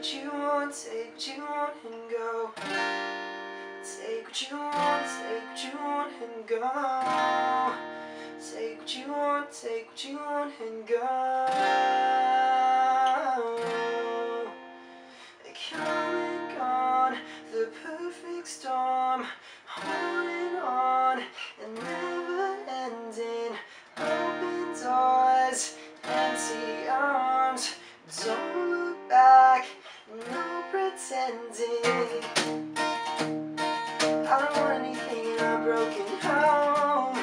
what you want, take what you want and go. Take what you want, take what you want and go. Take what you want, take what you want and go. I don't want anything in our broken home.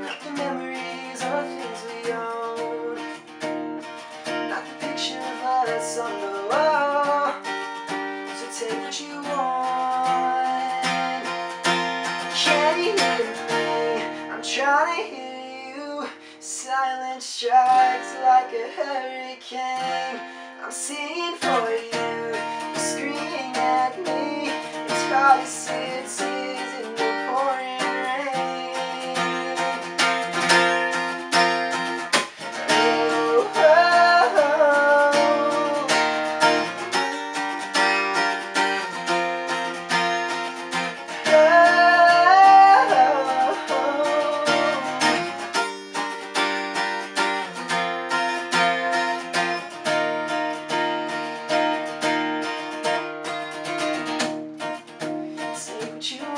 Not the memories or things we own. Not the picture of us on the wall. So take what you want. Can you hear me? I'm trying to hear you. Silence strikes like a hurricane. I'm singing for you policy. you